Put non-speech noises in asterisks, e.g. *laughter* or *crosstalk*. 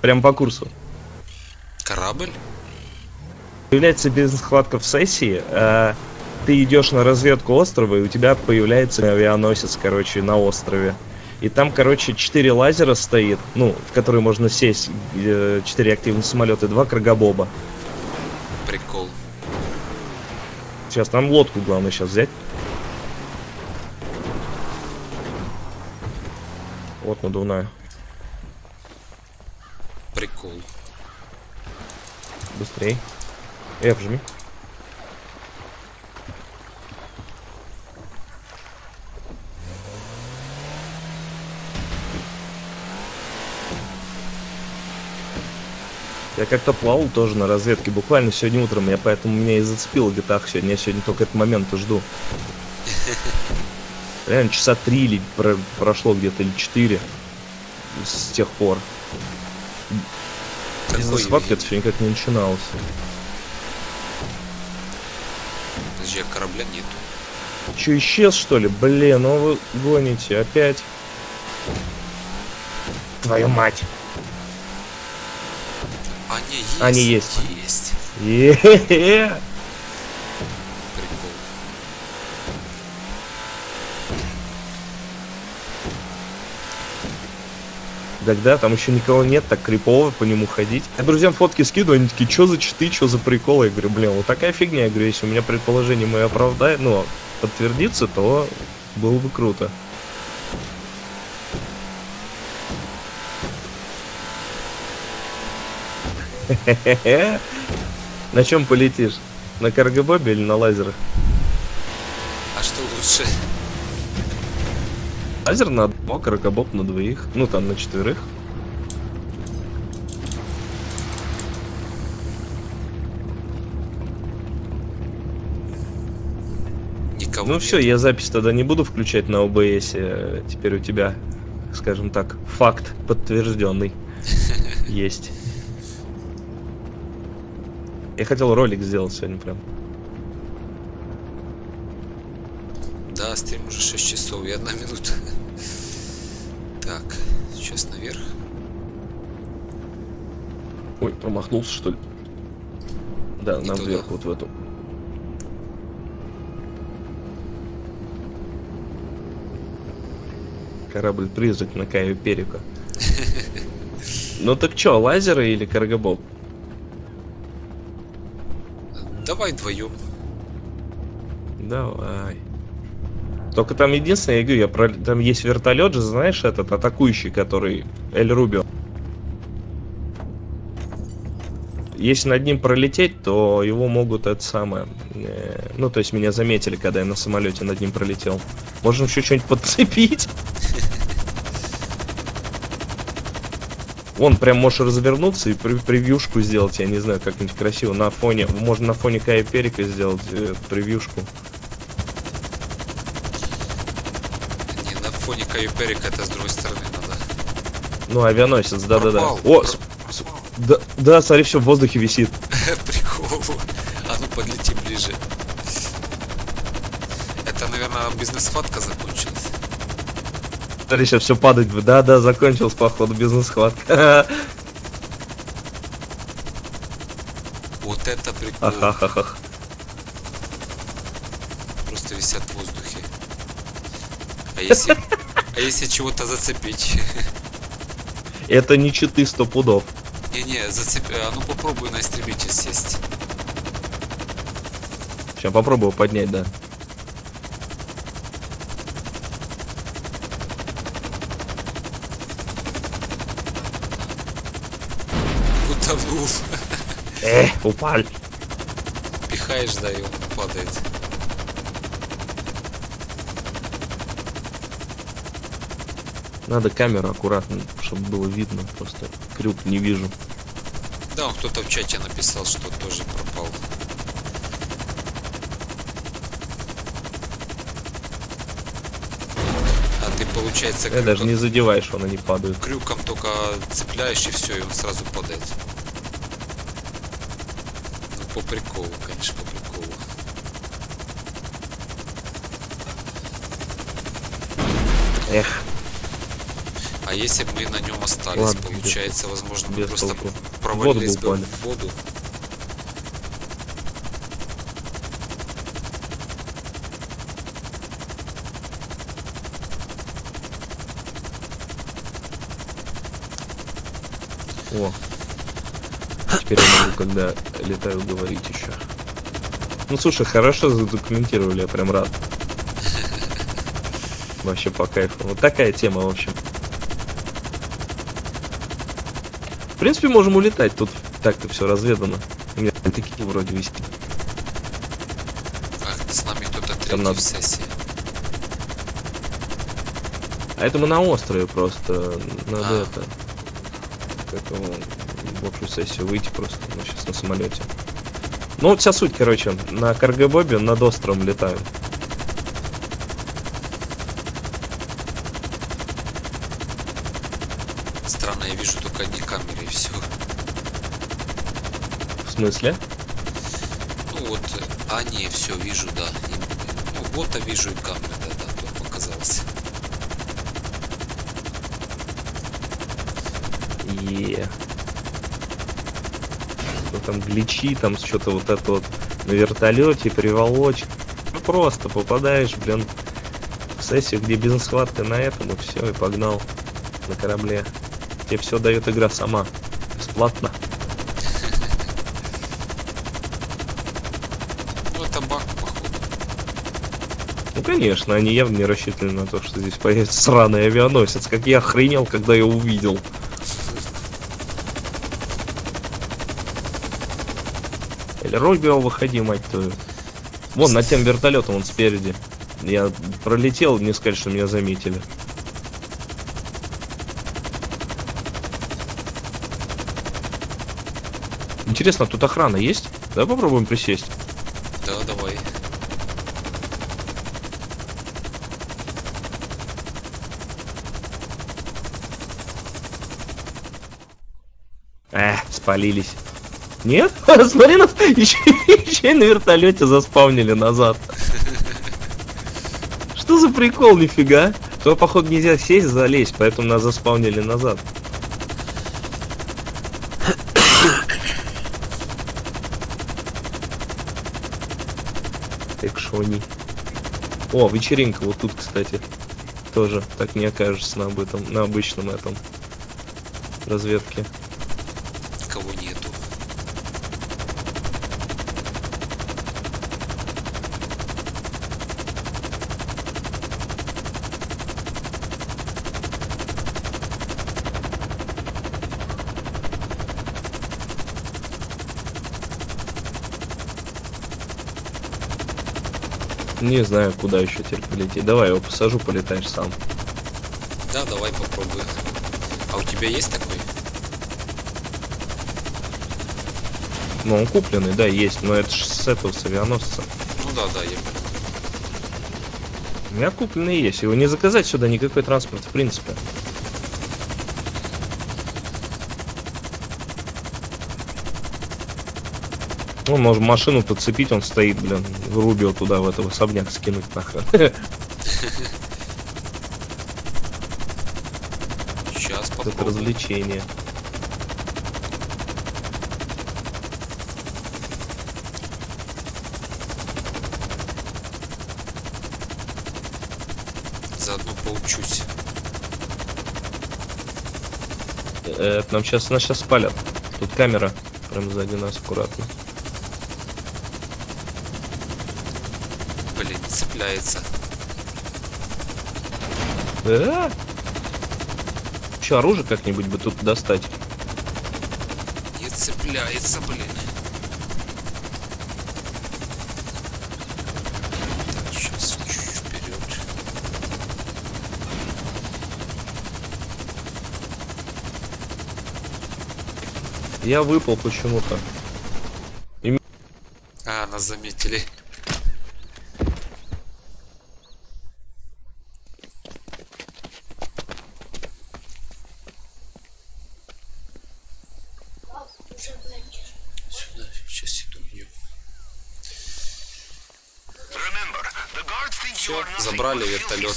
Прям по курсу. Корабль? Появляется бизнес-схватка в сессии, а ты идешь на разведку острова, и у тебя появляется авианосец, короче, на острове. И там, короче, четыре лазера стоит, ну, в которые можно сесть, э, четыре активных самолета, и два крагобоба. Прикол. Сейчас там лодку главное сейчас взять. Вот надувная. Прикол. Быстрей. F жми. Я как-то плавал тоже на разведке, буквально сегодня утром, я поэтому меня и зацепил GTA сегодня, я сегодня только этот момент жду. *laughs* Реально часа три или про прошло где-то, или четыре с тех пор. Бизнес-схватка это все никак не начиналось. Подожди, а корабля нету. Че, исчез что ли? Блин, ну вы гоните опять. Твою мать. Не, есть. Они есть. Есть. Прикол. Тогда там еще никого нет, так крипово по нему ходить. Я друзьям фотки скидываю, они такие, что за читы, что за приколы? Я говорю, блин, вот такая фигня. Я говорю, если у меня предположение мое оправдает, ну, подтвердится, то было бы круто. *laughs* На чем полетишь? На каргобобе или на лазерах? А что лучше? Лазер на одного, каргобоб на двоих. Ну, там на четверых. Никого Ну нет. все, я запись тогда не буду включать на OBS. э, Теперь у тебя, скажем так, факт подтвержденный *laughs* есть. Я хотел ролик сделать сегодня прям. Да, стрим уже 6 часов и одна минута. Сейчас наверх. Ой, промахнулся что ли? Да, Не нам туда. вверх вот в эту. Корабль призрак на Каю Перика. *laughs* Ну так чё, лазеры или каргобоб? Давай вдвоем. Давай. Только там единственное, я говорю, я про... там есть вертолет же, знаешь, этот атакующий, который Эль Рубио. Если над ним пролететь, то его могут это самое. э, ну, то есть меня заметили, когда я на самолете над ним пролетел. Можем еще что-нибудь подцепить. Вон, прям можешь развернуться и прев- превьюшку сделать, я не знаю, как-нибудь красиво. На фоне, можно на фоне Кая Перика сделать э, превьюшку. Не, Каю Перика это с другой стороны надо. Ну, авианосец, да-да-да. О, с- да, да, смотри, все в воздухе висит. *laughs* Прикол. А ну подлети ближе. Это, наверное, бизнес-схватка закончилась. Смотри, сейчас все падать. Да-да, закончилась, походу, бизнес-схватка. *laughs* Вот это прикол. Ахахахах. Просто висят в воздухе. А если, *laughs* а если чего-то зацепить? *laughs* Это не читы сто пудов. Не-не, зацеп... А ну попробуй на истребитель сесть. Сейчас попробую поднять, да. Утонул. *laughs* Эх, упал. Пихаешь, да, и он падает. Надо камеру аккуратно, чтобы было видно. Просто крюк не вижу. Да, он кто-то в чате написал, что тоже пропал. А ты, получается, Я даже крюком- не задеваешь, что они падают. крюком только цепляешь и все, и он сразу падает. Ну, по приколу, конечно, по приколу. Эх, А если бы мы на нем остались, Ладно, получается, возможно, мы без просто толку. провалились воду бы бы в воду. О. Теперь я могу, когда летаю, говорить еще. Ну слушай, хорошо задокументировали, я прям рад. *laughs* Вообще по кайфу. Вот такая тема, в общем. В принципе, можем улетать. Тут так-то все разведано. У меня такие вроде вести. Ах, с нами кто-то третий Там надо- в сессии. А это мы на острове просто. Надо А. это. Как его, в общую сессию выйти просто. Мы сейчас на самолете. Ну, вот вся суть, короче, на Каргобобе над островом летаем. Странно, я вижу только одни камеры и все. В смысле? Ну вот, э, а не, все, вижу, да. И- ну, бота вижу и камеры, да, да, тут показался. И что там гличи, там что-то вот это вот на вертолете, приволочь. Ну просто попадаешь, блин, в сессию, где бизнес-схватка на этом, и все, и погнал на корабле. Тебе все дает игра сама. Бесплатно. Ну это баг, походу. Ну конечно, они явно не рассчитывали на то, что здесь появится сраный авианосец, как я охренел, когда я увидел. Или Робио, выходи, мать твою. Вон, на тем вертолетом, он спереди. Я пролетел, не сказать, что меня заметили. Интересно, тут охрана есть? Давай попробуем присесть. Да, давай. Э, спалились. Нет? *laughs* Смотри, нас еще, еще и на вертолете заспавнили назад. *laughs* Что за прикол, нифига? То, походу, нельзя сесть, залезть, поэтому нас заспавнили назад. Экшони. О, вечеринка вот тут, кстати. Тоже так не окажется на, об этом, на обычном этом разведке. Кого нету. Не знаю, куда еще теперь полететь. Давай, его посажу, полетаешь сам. Да, давай попробуем. А у тебя есть такой? Ну, он купленный, да, есть, но это ж с этого, с авианосца. Ну да, да, я. У меня купленный есть, его не заказать сюда никакой транспорт, в принципе. Ну, можем машину подцепить, он стоит, блин, Рубио туда, в этого особняк скинуть нахрен. Сейчас *laughs* Это попробуем. развлечение. Заодно поучусь. Э, нам сейчас, нас сейчас спалят. Тут камера, прям сзади нас, аккуратно. Блин, цепляется. Да? Че, оружие как-нибудь бы тут достать? Не цепляется, блин. Так, сейчас чуть вперед. Я выпал почему-то. А, нас заметили. Сюда, сейчас иду в нее. Nothing забрали вертолет.